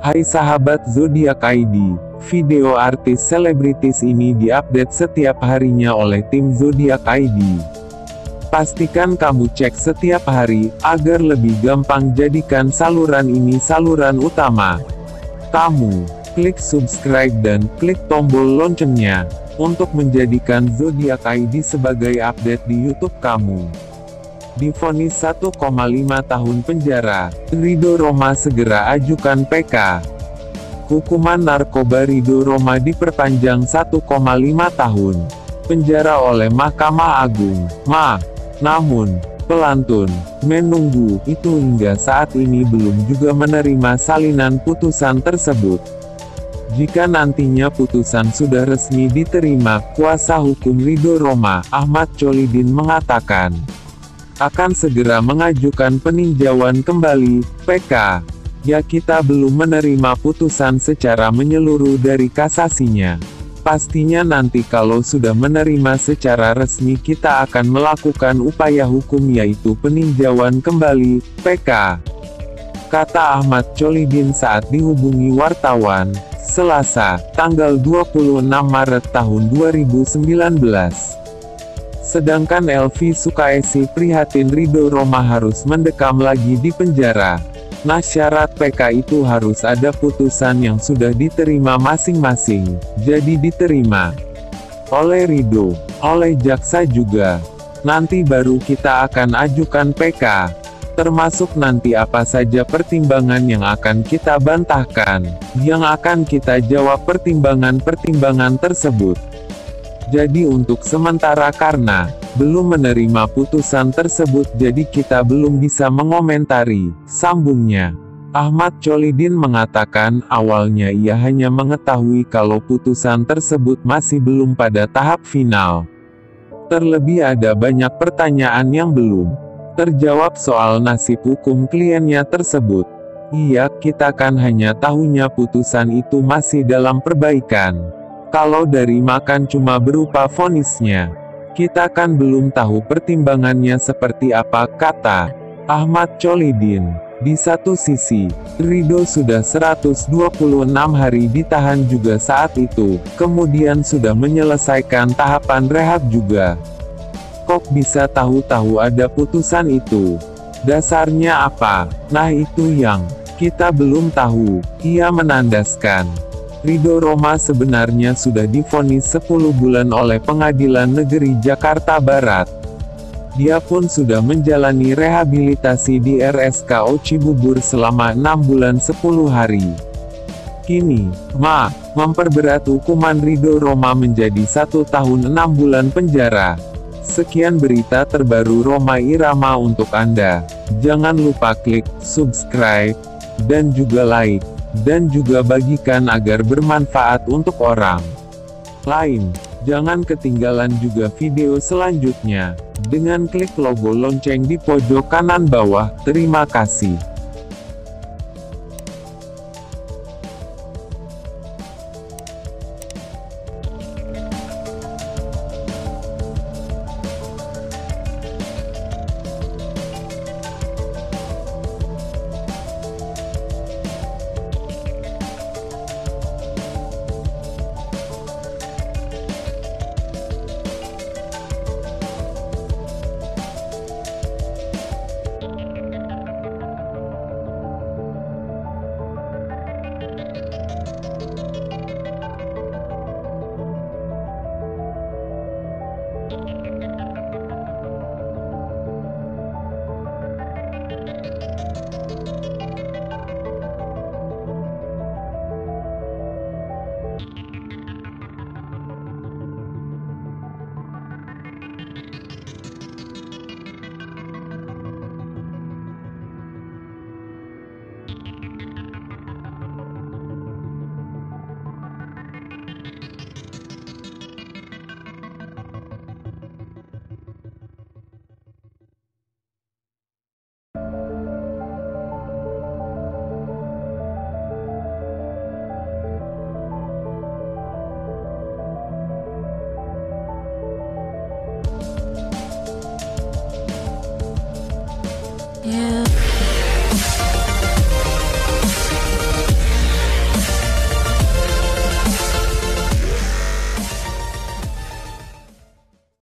Hai sahabat Zodiak ID, video artis selebritis ini diupdate setiap harinya oleh tim Zodiak ID. Pastikan kamu cek setiap hari, agar lebih gampang jadikan saluran ini saluran utama. Kamu, klik subscribe dan klik tombol loncengnya, untuk menjadikan Zodiak ID sebagai update di YouTube kamu difonis 1,5 tahun penjara, Rido Roma segera ajukan PK. Hukuman narkoba Rido Roma diperpanjang 1,5 tahun penjara oleh Mahkamah Agung. Ma, namun, pelantun, menunggu, itu hingga saat ini belum juga menerima salinan putusan tersebut. Jika nantinya putusan sudah resmi diterima, kuasa hukum Rido Roma, Ahmad Colidin mengatakan, akan segera mengajukan peninjauan kembali, PK. Ya kita belum menerima putusan secara menyeluruh dari kasasinya. Pastinya nanti kalau sudah menerima secara resmi kita akan melakukan upaya hukum yaitu peninjauan kembali, PK. Kata Ahmad Colidin saat dihubungi wartawan, Selasa, tanggal 26 Maret tahun 2019. Sedangkan Elvi Sukaesi prihatin Rido Roma harus mendekam lagi di penjara. Nah syarat PK itu harus ada putusan yang sudah diterima masing-masing, jadi diterima oleh Rido, oleh jaksa juga. Nanti baru kita akan ajukan PK, termasuk nanti apa saja pertimbangan yang akan kita bantahkan, yang akan kita jawab pertimbangan-pertimbangan tersebut. Jadi untuk sementara karena belum menerima putusan tersebut jadi kita belum bisa mengomentari, sambungnya. Ahmad Colidin mengatakan, awalnya ia hanya mengetahui kalau putusan tersebut masih belum pada tahap final. Terlebih ada banyak pertanyaan yang belum terjawab soal nasib hukum kliennya tersebut. Iya, kita kan hanya tahunya putusan itu masih dalam perbaikan. Kalau dari makan cuma berupa vonisnya, kita kan belum tahu pertimbangannya seperti apa, kata Ahmad Colidin. Di satu sisi, Rido sudah 126 hari ditahan juga saat itu, kemudian sudah menyelesaikan tahapan rehab juga. Kok bisa tahu-tahu ada putusan itu? Dasarnya apa? Nah itu yang kita belum tahu, ia menandaskan. Rido Roma sebenarnya sudah difonis 10 bulan oleh Pengadilan Negeri Jakarta Barat. Dia pun sudah menjalani rehabilitasi di RSKO Cibubur selama 6 bulan 10 hari. Kini, Ma, memperberat hukuman Rido Roma menjadi satu tahun 6 bulan penjara. Sekian berita terbaru Roma Irama untuk Anda. Jangan lupa klik subscribe dan juga like dan juga bagikan agar bermanfaat untuk orang lain. Jangan ketinggalan juga video selanjutnya, dengan klik logo lonceng di pojok kanan bawah. Terima kasih.